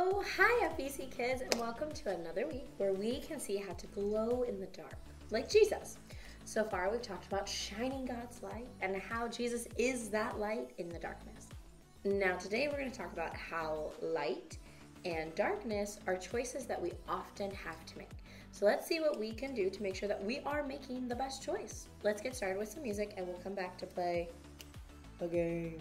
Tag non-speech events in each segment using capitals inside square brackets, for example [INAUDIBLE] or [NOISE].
Oh, hi, FBC kids, and welcome to another week where we can see how to glow in the dark, like Jesus. So far, we've talked about shining God's light and how Jesus is that light in the darkness. Now, today we're going to talk about how light and darkness are choices that we often have to make. So let's see what we can do to make sure that we are making the best choice. Let's get started with some music and we'll come back to play a game.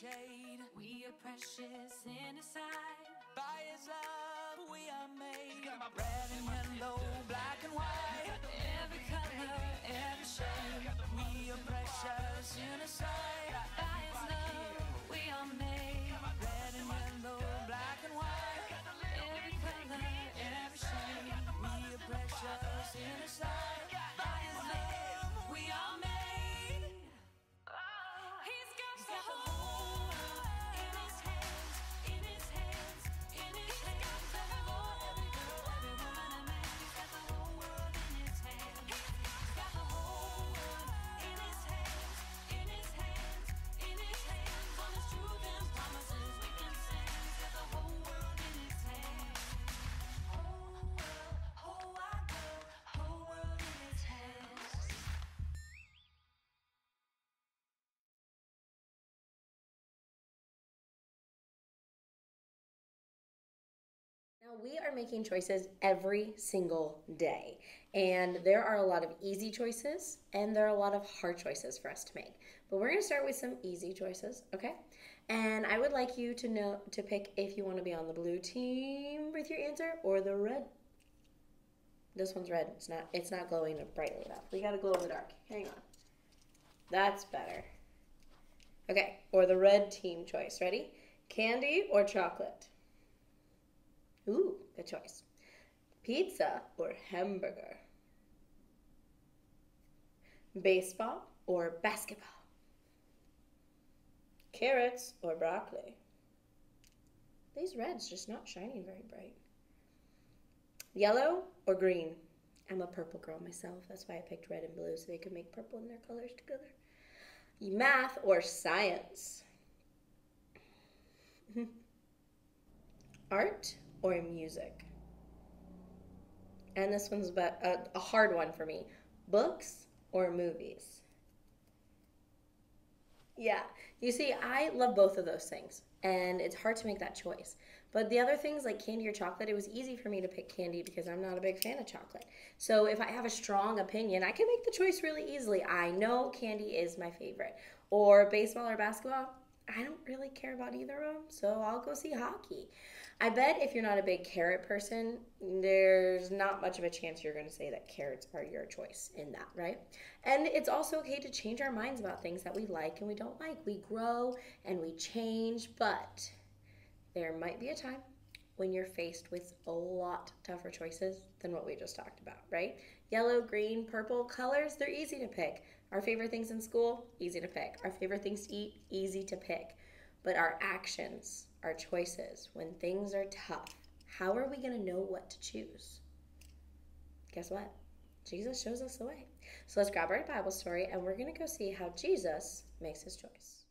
Shade. We are precious in his sight. By his love we are made. Red and yellow, black and white. Every color, every shade. We are precious in his sight. By his love, we are made. Red and yellow, black and white. Every color, every shade. We are precious in his sight. We are making choices every single day, and there are a lot of easy choices and there are a lot of hard choices for us to make. But we're going to start with some easy choices, okay? And I would like you to know to pick if you want to be on the blue team with your answer or the red. This one's red. It's not it's not glowing brightly enough. We got to glow in the dark. Hang on. That's better. Okay, or the red team choice. Ready? Candy or chocolate? Ooh, good choice. Pizza or hamburger? Baseball or basketball? Carrots or broccoli? These reds just not shining very bright. Yellow or green? I'm a purple girl myself. That's why I picked red and blue so they could make purple in their colors together. Math or science? [LAUGHS] Art or music? And this one's about a, a hard one for me. Books or movies? Yeah, you see, I love both of those things, and it's hard to make that choice. But the other things like candy or chocolate, it was easy for me to pick candy because I'm not a big fan of chocolate. So if I have a strong opinion, I can make the choice really easily. I know candy is my favorite. Or baseball or basketball, I don't really care about either of them, so I'll go see hockey. I bet if you're not a big carrot person, there's not much of a chance you're going to say that carrots are your choice in that, right? And it's also okay to change our minds about things that we like and we don't like. We grow and we change, but there might be a time when you're faced with a lot tougher choices than what we just talked about, right? Yellow, green, purple colors, they're easy to pick. Our favorite things in school, easy to pick. Our favorite things to eat, easy to pick. But our actions, our choices, when things are tough, how are we going to know what to choose? Guess what? Jesus shows us the way. So let's grab our Bible story and we're going to go see how Jesus makes his choice.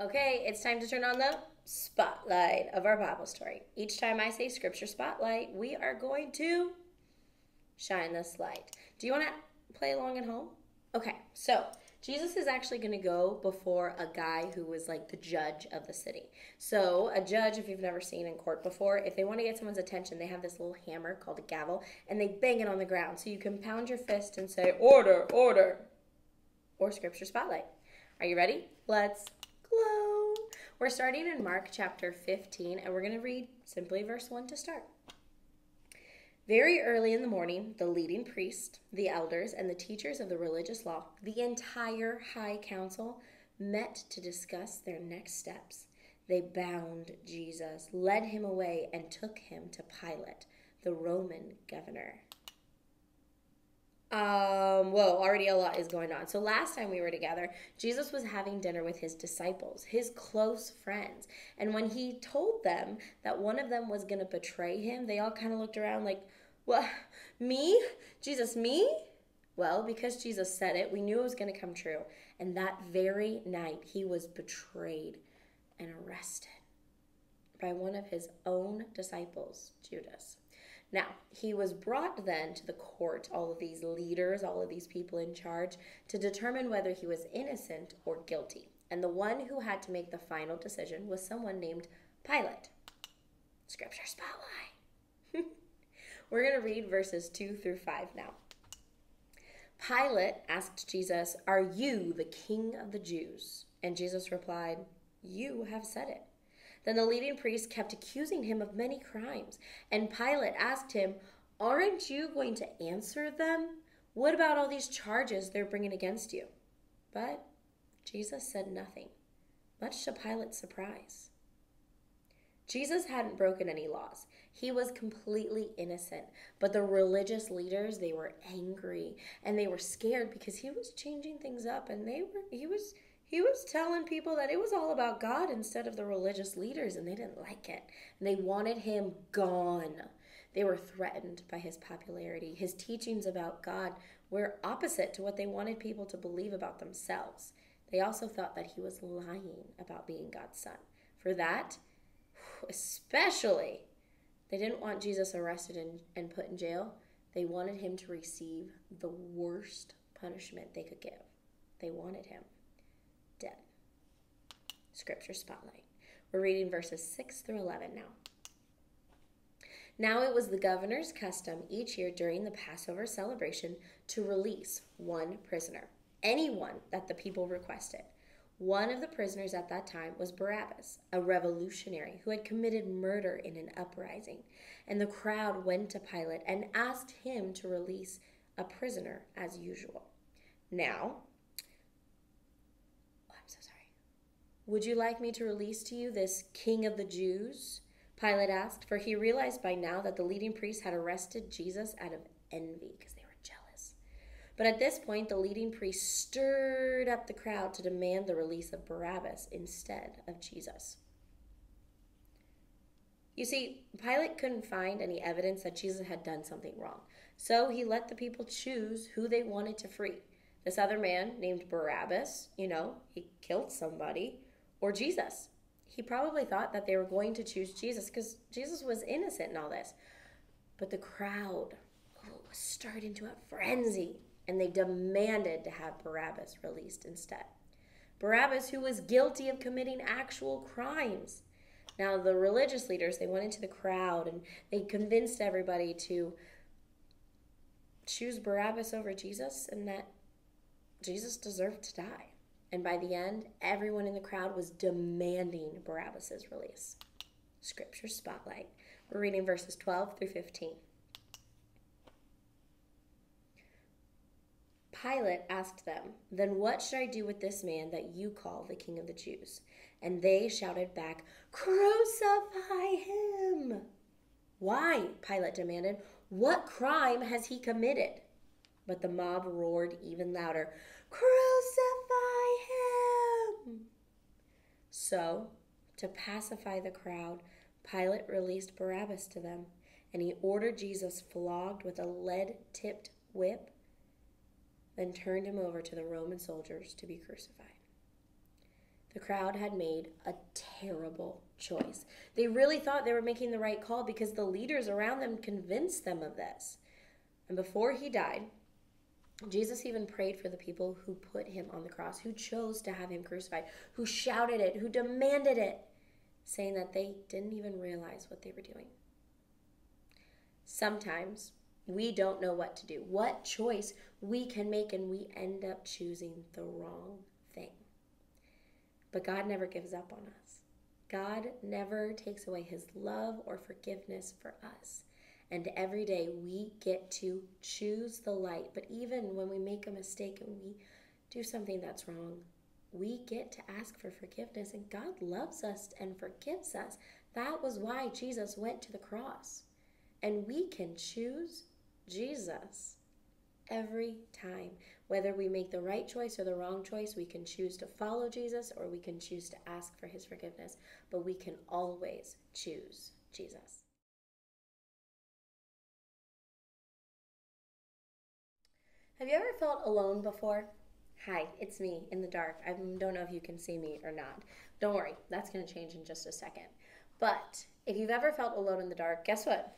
Okay, it's time to turn on the spotlight of our Bible story. Each time I say scripture spotlight, we are going to shine this light. Do you want to play along at home? Okay, so Jesus is actually going to go before a guy who was like the judge of the city. So, a judge, if you've never seen in court before, if they want to get someone's attention, they have this little hammer called a gavel and they bang it on the ground. So you can pound your fist and say, Order, order, or Scripture Spotlight. Are you ready? Let's glow. We're starting in Mark chapter 15 and we're going to read simply verse 1 to start. Very early in the morning, the leading priest, the elders, and the teachers of the religious law, the entire high council, met to discuss their next steps. They bound Jesus, led him away, and took him to Pilate, the Roman governor. Um, whoa, already a lot is going on. So last time we were together, Jesus was having dinner with his disciples, his close friends. And when he told them that one of them was going to betray him, they all kind of looked around like, "What? Me? Jesus, me?" Well, because Jesus said it, we knew it was going to come true. And that very night, he was betrayed and arrested by one of his own disciples, Judas. Now, he was brought then to the court, all of these leaders, all of these people in charge, to determine whether he was innocent or guilty. And the one who had to make the final decision was someone named Pilate. Scripture spotlight. We're going to read verses 2 through 5 now. Pilate asked Jesus, Are you the king of the Jews? And Jesus replied, You have said it. Then the leading priests kept accusing him of many crimes. And Pilate asked him, Aren't you going to answer them? What about all these charges they're bringing against you? But Jesus said nothing, much to Pilate's surprise. Jesus hadn't broken any laws. He was completely innocent. But the religious leaders, they were angry and they were scared because he was changing things up and they were he was he was telling people that it was all about God instead of the religious leaders and they didn't like it. And they wanted him gone. They were threatened by his popularity. His teachings about God were opposite to what they wanted people to believe about themselves. They also thought that he was lying about being God's son. For that, [SIGHS] especially, they didn't want Jesus arrested and, and put in jail. They wanted him to receive the worst punishment they could give. They wanted him dead. Scripture Spotlight. We're reading verses 6 through 11 now. Now it was the governor's custom each year during the Passover celebration to release one prisoner, anyone that the people requested. One of the prisoners at that time was Barabbas, a revolutionary who had committed murder in an uprising. And the crowd went to Pilate and asked him to release a prisoner as usual. Now, oh, I'm so sorry. Would you like me to release to you this king of the Jews? Pilate asked, for he realized by now that the leading priests had arrested Jesus out of envy because. But at this point, the leading priests stirred up the crowd to demand the release of Barabbas instead of Jesus. You see, Pilate couldn't find any evidence that Jesus had done something wrong, so he let the people choose who they wanted to free. This other man named Barabbas, you know, he killed somebody, or Jesus. He probably thought that they were going to choose Jesus because Jesus was innocent in all this. But the crowd oh, was stirred into a frenzy and they demanded to have Barabbas released instead. Barabbas, who was guilty of committing actual crimes. Now, the religious leaders, they went into the crowd and they convinced everybody to choose Barabbas over Jesus and that Jesus deserved to die. And by the end, everyone in the crowd was demanding Barabbas' release. Scripture Spotlight. We're reading verses 12 through 15. Pilate asked them, Then what should I do with this man that you call the King of the Jews? And they shouted back, Crucify him! Why? Pilate demanded. What crime has he committed? But the mob roared even louder, Crucify him! So, to pacify the crowd, Pilate released Barabbas to them, and he ordered Jesus flogged with a lead tipped whip, then turned him over to the Roman soldiers to be crucified. The crowd had made a terrible choice. They really thought they were making the right call because the leaders around them convinced them of this. And before he died, Jesus even prayed for the people who put him on the cross, who chose to have him crucified, who shouted it, who demanded it, saying that they didn't even realize what they were doing. Sometimes we don't know what to do, what choice we can make, and we end up choosing the wrong thing. But God never gives up on us. God never takes away his love or forgiveness for us. And every day we get to choose the light. But even when we make a mistake and we do something that's wrong, we get to ask for forgiveness. And God loves us and forgives us. That was why Jesus went to the cross. And we can choose Jesus every time. Whether we make the right choice or the wrong choice, we can choose to follow Jesus or we can choose to ask for his forgiveness. But we can always choose Jesus. Have you ever felt alone before? Hi, it's me in the dark. I don't know if you can see me or not. Don't worry, that's going to change in just a second. But if you've ever felt alone in the dark, guess what?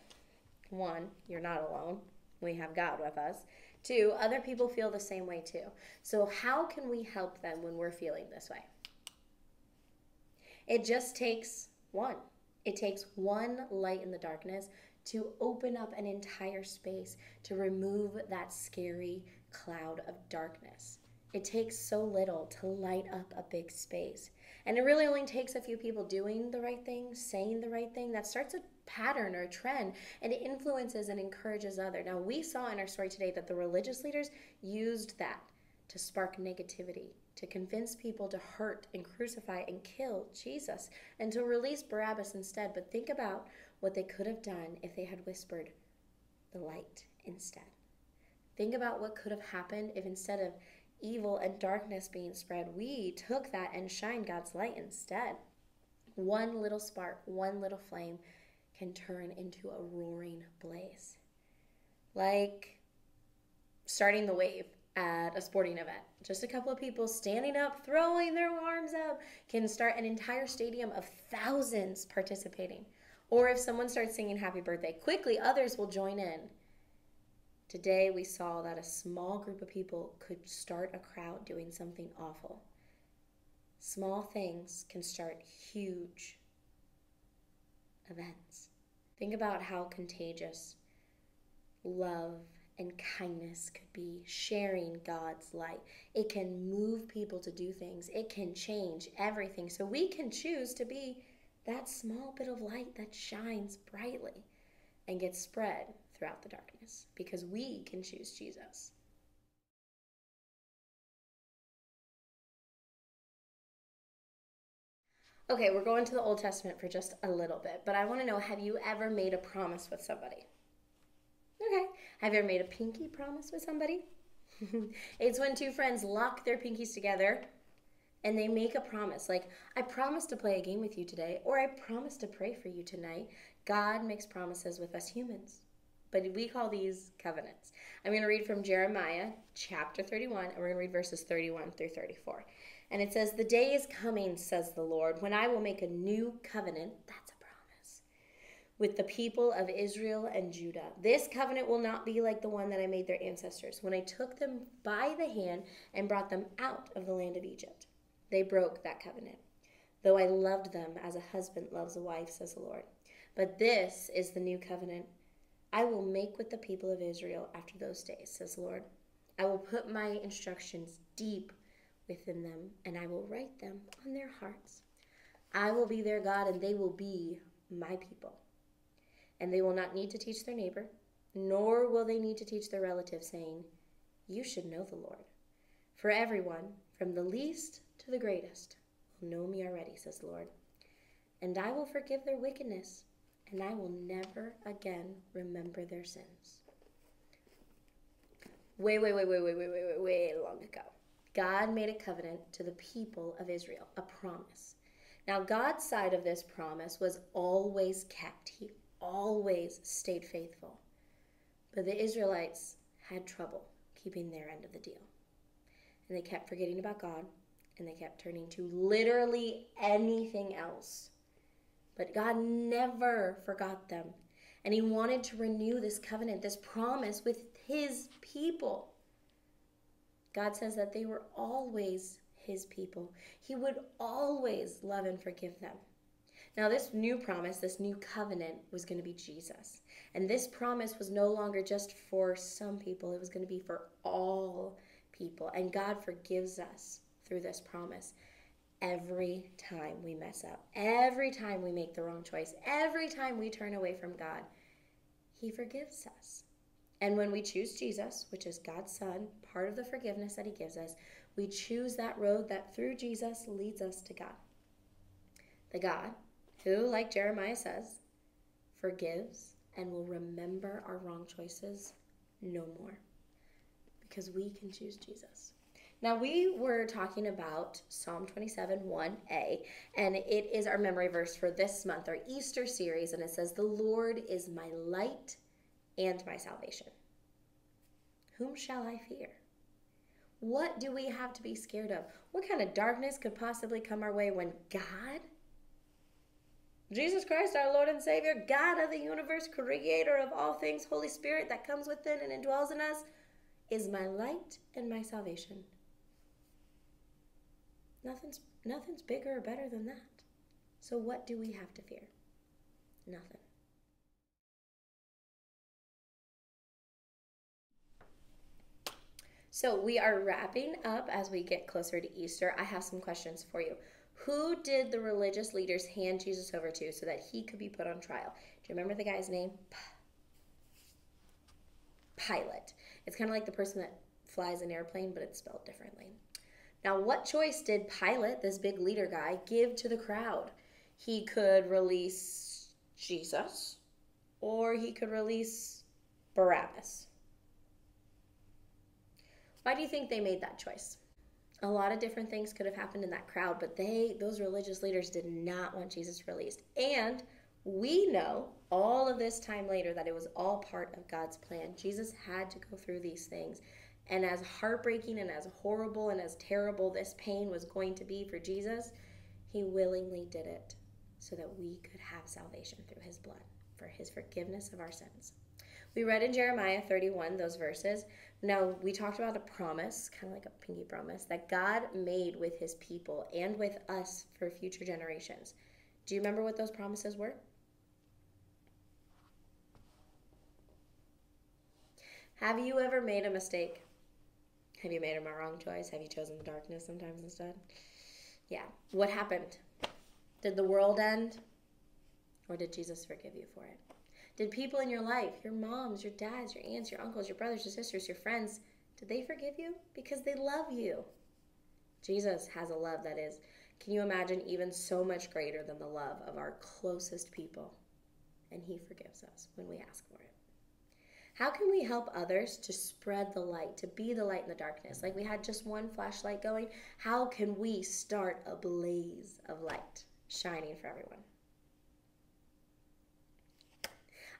One, you're not alone. We have God with us. Two, other people feel the same way too. So, how can we help them when we're feeling this way? It just takes one. It takes one light in the darkness to open up an entire space, to remove that scary cloud of darkness. It takes so little to light up a big space. And it really only takes a few people doing the right thing, saying the right thing, that starts a pattern or trend and it influences and encourages other. Now we saw in our story today that the religious leaders used that to spark negativity, to convince people to hurt and crucify and kill Jesus, and to release Barabbas instead. But think about what they could have done if they had whispered the light instead. Think about what could have happened if instead of evil and darkness being spread, we took that and shined God's light instead. One little spark, one little flame can turn into a roaring blaze. Like starting the wave at a sporting event. Just a couple of people standing up, throwing their arms up, can start an entire stadium of thousands participating. Or if someone starts singing happy birthday, quickly others will join in. Today we saw that a small group of people could start a crowd doing something awful. Small things can start huge events. Think about how contagious love and kindness could be sharing God's light. It can move people to do things, it can change everything. So we can choose to be that small bit of light that shines brightly and gets spread throughout the darkness because we can choose Jesus. Okay, we're going to the Old Testament for just a little bit, but I want to know have you ever made a promise with somebody? Okay. Have you ever made a pinky promise with somebody? [LAUGHS] it's when two friends lock their pinkies together and they make a promise like, I promise to play a game with you today, or I promise to pray for you tonight. God makes promises with us humans, but we call these covenants. I'm going to read from Jeremiah chapter 31, and we're going to read verses 31 through 34. And it says, The day is coming, says the Lord, when I will make a new covenant. That's a promise. With the people of Israel and Judah. This covenant will not be like the one that I made their ancestors when I took them by the hand and brought them out of the land of Egypt. They broke that covenant, though I loved them as a husband loves a wife, says the Lord. But this is the new covenant I will make with the people of Israel after those days, says the Lord. I will put my instructions deep within them, and I will write them on their hearts. I will be their God, and they will be my people. And they will not need to teach their neighbor, nor will they need to teach their relative, saying, you should know the Lord. For everyone, from the least to the greatest, will know me already, says the Lord. And I will forgive their wickedness, and I will never again remember their sins. Way, way, way, way, way, way, way, way, way long ago, God made a covenant to the people of Israel, a promise. Now, God's side of this promise was always kept, He always stayed faithful. But the Israelites had trouble keeping their end of the deal. And they kept forgetting about God, and they kept turning to literally anything else. But God never forgot them. And He wanted to renew this covenant, this promise with His people. God says that they were always His people. He would always love and forgive them. Now, this new promise, this new covenant, was going to be Jesus. And this promise was no longer just for some people, it was going to be for all people. And God forgives us through this promise every time we mess up, every time we make the wrong choice, every time we turn away from God. He forgives us. And when we choose Jesus, which is God's Son, part of the forgiveness that He gives us, we choose that road that through Jesus leads us to God. The God who, like Jeremiah says, forgives and will remember our wrong choices no more because we can choose Jesus. Now, we were talking about Psalm 27 1a, and it is our memory verse for this month, our Easter series, and it says, The Lord is my light and my salvation. Whom shall I fear? What do we have to be scared of? What kind of darkness could possibly come our way when God, Jesus Christ, our Lord and Savior, God of the universe, creator of all things, Holy Spirit that comes within and indwells in us, is my light and my salvation? Nothing's nothing's bigger or better than that. So what do we have to fear? Nothing. So we are wrapping up as we get closer to Easter. I have some questions for you. Who did the religious leaders hand Jesus over to so that he could be put on trial? Do you remember the guy's name? Pilate. It's kind of like the person that flies an airplane, but it's spelled differently. Now, what choice did Pilate, this big leader guy, give to the crowd? He could release Jesus or he could release Barabbas. Why do you think they made that choice? A lot of different things could have happened in that crowd, but they, those religious leaders, did not want Jesus released. And we know all of this time later that it was all part of God's plan. Jesus had to go through these things. And as heartbreaking and as horrible and as terrible this pain was going to be for Jesus, he willingly did it so that we could have salvation through his blood, for his forgiveness of our sins. We read in Jeremiah 31 those verses. Now, we talked about a promise, kind of like a pinky promise, that God made with his people and with us for future generations. Do you remember what those promises were? Have you ever made a mistake? Have you made a wrong choice? Have you chosen the darkness sometimes instead? Yeah. What happened? Did the world end? Or did Jesus forgive you for it? Did people in your life, your moms, your dads, your aunts, your uncles, your brothers, your sisters, your friends, did they forgive you? Because they love you. Jesus has a love that is, can you imagine, even so much greater than the love of our closest people? And He forgives us when we ask for it. How can we help others to spread the light, to be the light in the darkness? Like we had just one flashlight going. How can we start a blaze of light shining for everyone?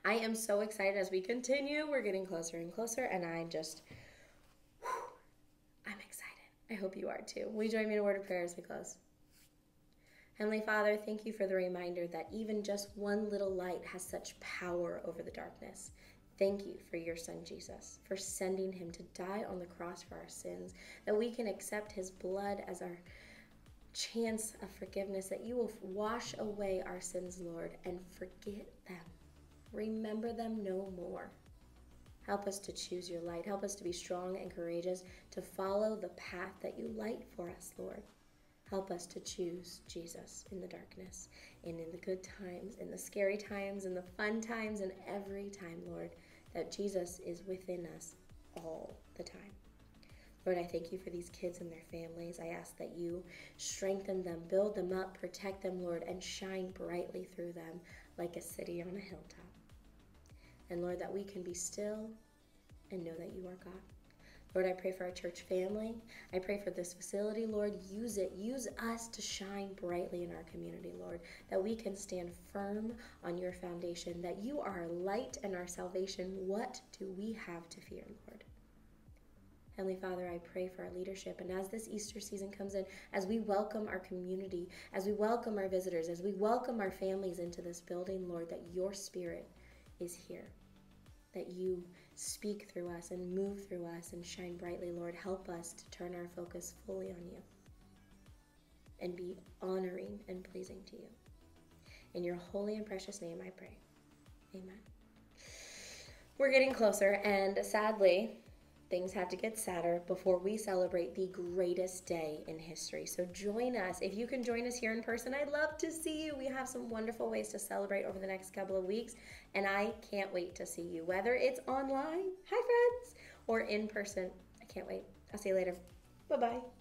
I am so excited as we continue. We're getting closer and closer, and I just, whew, I'm excited. I hope you are too. Will you join me in a word of prayer as we close? Heavenly Father, thank you for the reminder that even just one little light has such power over the darkness. Thank you for your son Jesus, for sending him to die on the cross for our sins, that we can accept his blood as our chance of forgiveness, that you will wash away our sins, Lord, and forget them. Remember them no more. Help us to choose your light. Help us to be strong and courageous, to follow the path that you light for us, Lord. Help us to choose Jesus in the darkness and in the good times, in the scary times, in the fun times, and every time, Lord, that Jesus is within us all the time. Lord, I thank you for these kids and their families. I ask that you strengthen them, build them up, protect them, Lord, and shine brightly through them like a city on a hilltop. And Lord, that we can be still and know that you are God. Lord, I pray for our church family. I pray for this facility, Lord. Use it. Use us to shine brightly in our community, Lord, that we can stand firm on your foundation, that you are our light and our salvation. What do we have to fear, Lord? Heavenly Father, I pray for our leadership. And as this Easter season comes in, as we welcome our community, as we welcome our visitors, as we welcome our families into this building, Lord, that your spirit is here. That you speak through us and move through us and shine brightly, Lord. Help us to turn our focus fully on you and be honoring and pleasing to you. In your holy and precious name, I pray. Amen. We're getting closer, and sadly, things have to get sadder before we celebrate the greatest day in history. So join us. If you can join us here in person, I'd love to see you. We have some wonderful ways to celebrate over the next couple of weeks, and I can't wait to see you, whether it's online, hi friends, or in person. I can't wait. I'll see you later. Bye bye.